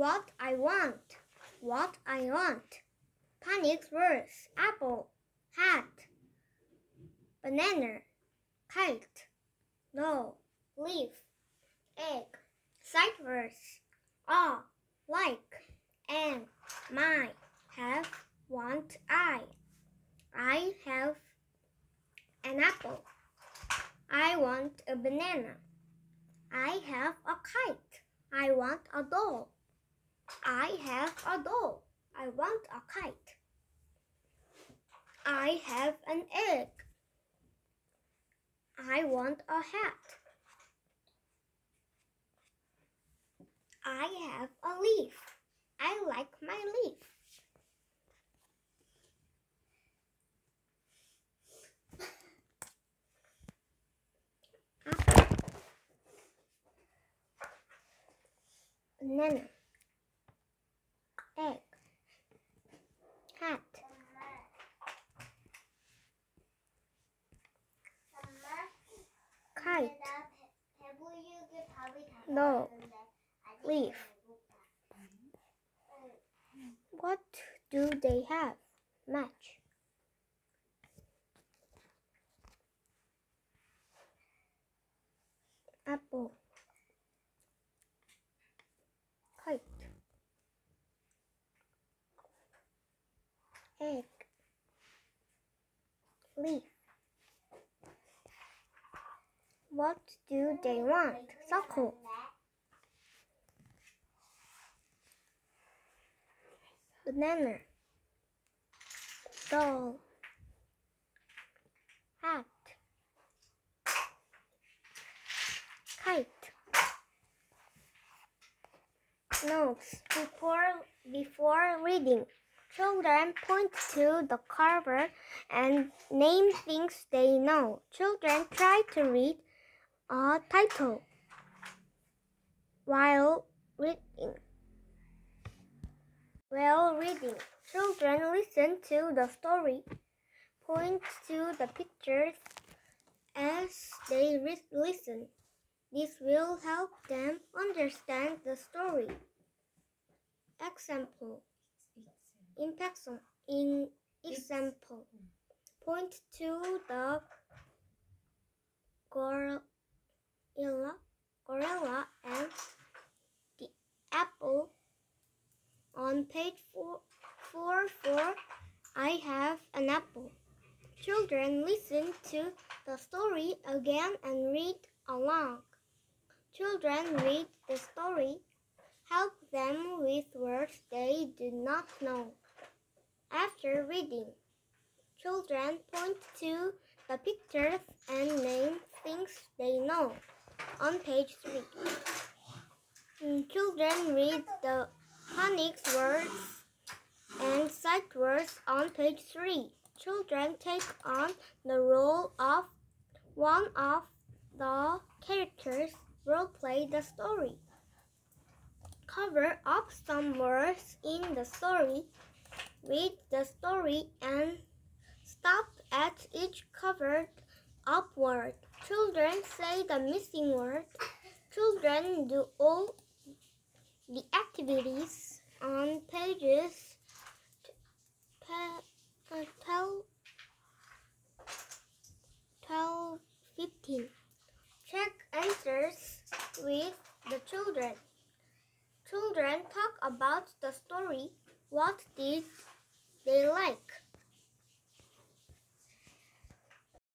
what I want, what I want. Phonics words apple, hat, banana, kite, doll, leaf, egg. Sight words are like, and, my, have, want, I. I have an apple. I want a banana. I have a kite. I want a doll. I have a doll. I want a kite. I have an egg. I want a hat. I have a leaf. I like my leaf. Apple. Banana. Egg. Hat. Kite. No. Leaf. What do they have? Match. Apple. Kite. Egg. Leaf. What do they want? Circle. banana, doll, hat, kite. Notes before before reading. Children point to the cover and name things they know. Children try to read a title while reading. While reading, children listen to the story, point to the pictures as they listen. This will help them understand the story. Example. In, in example, point to the gorilla, gorilla and the apple on page 4, 4, 4, I have an apple. Children listen to the story again and read along. Children read the story. Help them with words they do not know. After reading, children point to the pictures and name things they know. On page 3, mm, children read the phonics words and sight words on page 3. Children take on the role of one of the characters will play the story. Cover up some words in the story. Read the story and stop at each covered up word. Children say the missing word. Children do all the activities on pages uh, 12, 12, 15. Check answers with the children. Children talk about the story. What did they like?